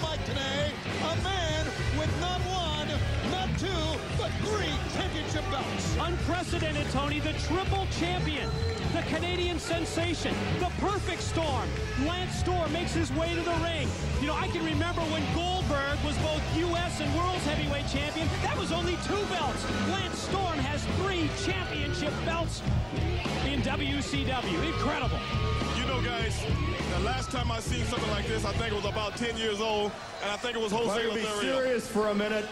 Mike, today. A man with not one, not two, but three championship belts. Unprecedented, Tony. The triple champion. The Canadian sensation. The perfect storm. Lance Storm makes his way to the ring. You know, I can remember when Goldberg was both U.S. and World's Heavyweight Champion. That was only two belts. Lance Storm championship belts in WCW. Incredible. You know, guys, the last time I seen something like this, I think it was about 10 years old, and I think it was Jose Why be serious for a minute?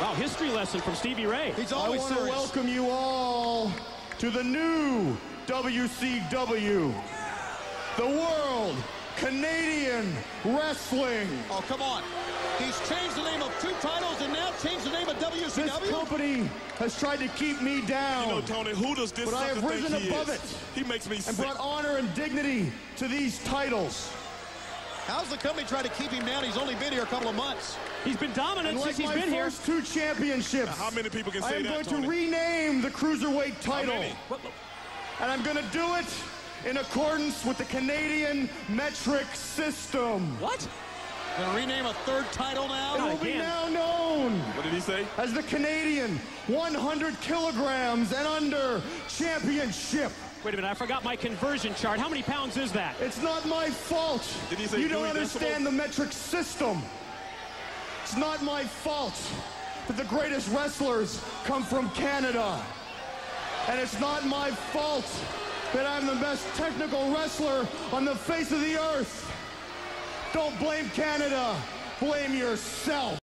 Wow, history lesson from Stevie Ray. He's always I always want to welcome you all to the new WCW, the World Canadian Wrestling. Oh, come on. He's changed the name of two titles and now changed the name of WCW. This company has tried to keep me down You know, Tony, who does this But I have risen above is? it. He makes me and sick. brought honor and dignity to these titles. How's the company trying to keep him down? He's only been here a couple of months. He's been dominant And like since he's my been here. first two championships, How many people can say that, I am that, going Tony? to rename the cruiserweight How title. many? And I'm going to do it in accordance with the Canadian metric system. What? Gonna rename a third title now? It now? will be now known What did he say? as the Canadian 100 kilograms and under championship. Wait a minute, I forgot my conversion chart. How many pounds is that? It's not my fault. Did he say you don't understand Decimal? the metric system. It's not my fault that the greatest wrestlers come from Canada. And it's not my fault that I'm the best technical wrestler on the face of the earth. Don't blame Canada. Blame yourself.